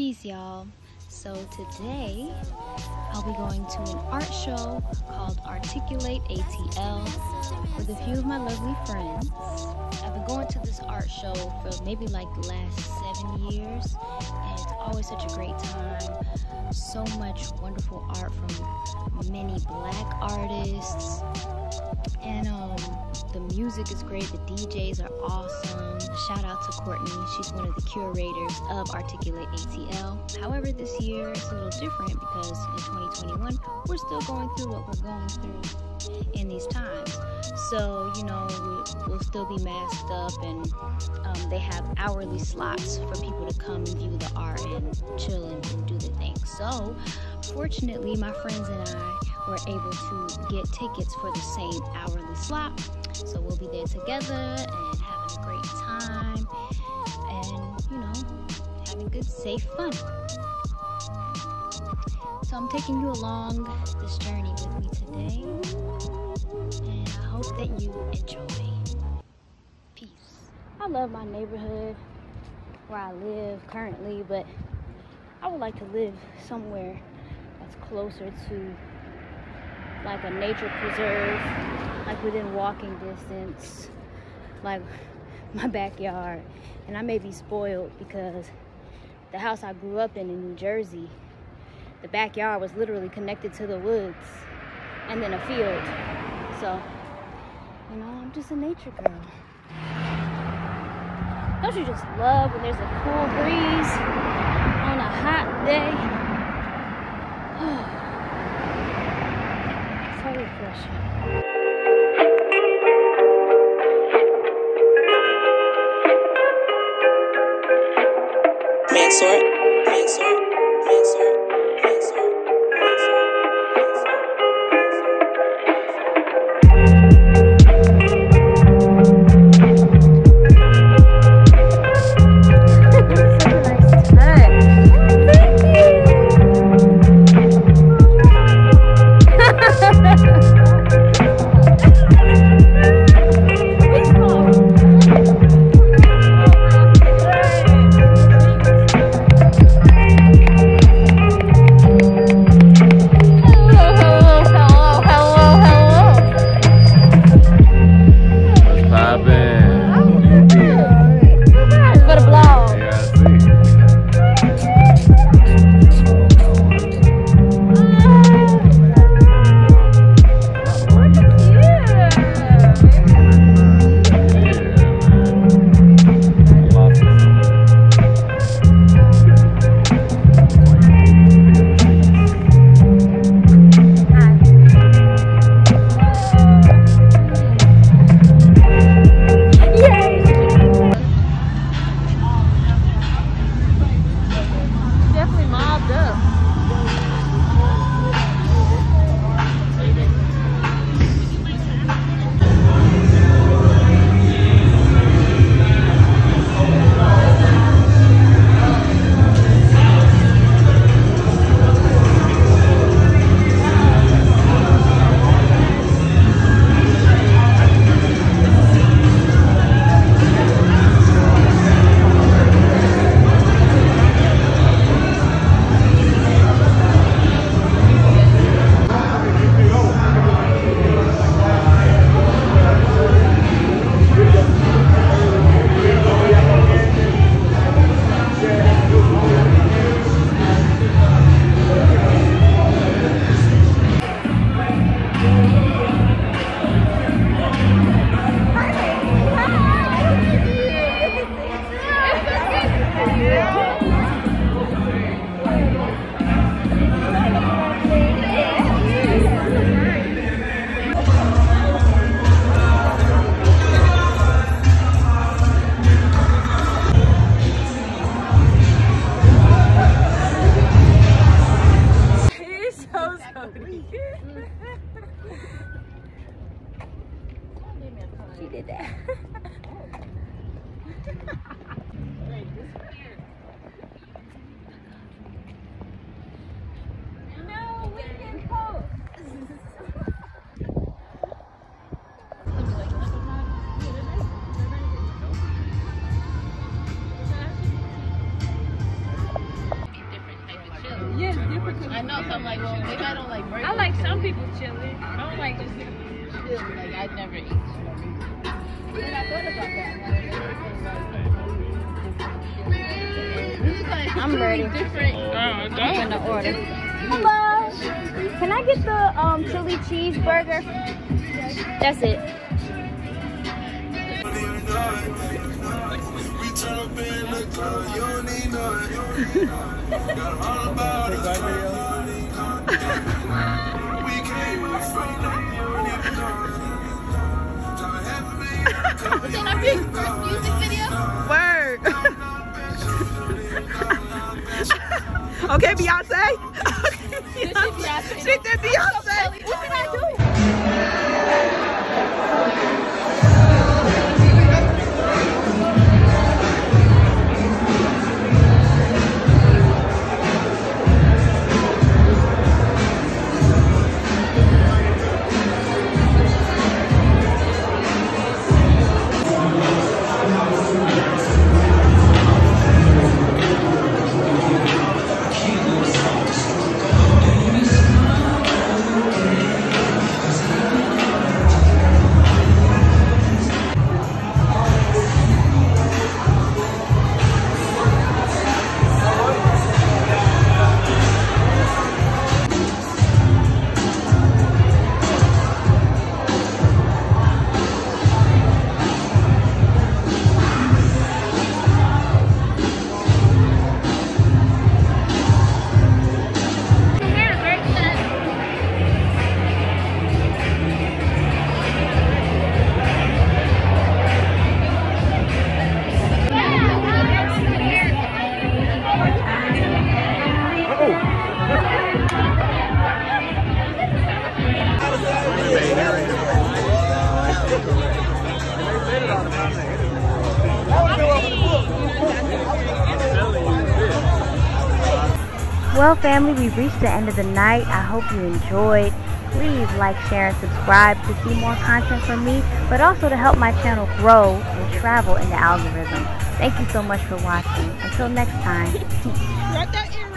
Peace, y'all. So today, I'll be going to an art show called Articulate ATL with a few of my lovely friends. I've been going to this art show for maybe like the last seven years, and it's always such a great time. So much wonderful art from many black artists, and um, the music is great. The DJs are awesome. Shout out to Courtney. She's one of the curators of Articulate ATL. However, this year it's a little different because in 2021 we're still going through what we're going through in these times. So, you know, we, will still be masked up and um, they have hourly slots for people to come and view the art and chill and, and do the thing. So, fortunately, my friends and I were able to get tickets for the same hourly slot. So we'll be there together and having a great time and, you know, having good, safe fun. So I'm taking you along this journey with me today, and I hope that you enjoy. Peace. I love my neighborhood where I live currently, but I would like to live somewhere that's closer to like a nature preserve, like within walking distance, like my backyard. And I may be spoiled because the house I grew up in in New Jersey, the backyard was literally connected to the woods and then a field. So, you know, I'm just a nature girl. Don't you just love when there's a cool breeze on a hot day? so refreshing. Mansoor, up. People chili. I don't like just chili. Like I never eat chili. And I thought about that. I'm ready. Different. I'm gonna order. Hello. Can I get the um chili cheeseburger? That's it. Is that our big first music video? Word. okay, Beyonce. Beyonce. She did Beyonce. What did I do? Well, family, we've reached the end of the night. I hope you enjoyed. Please like, share, and subscribe to see more content from me, but also to help my channel grow and travel in the algorithm. Thank you so much for watching. Until next time,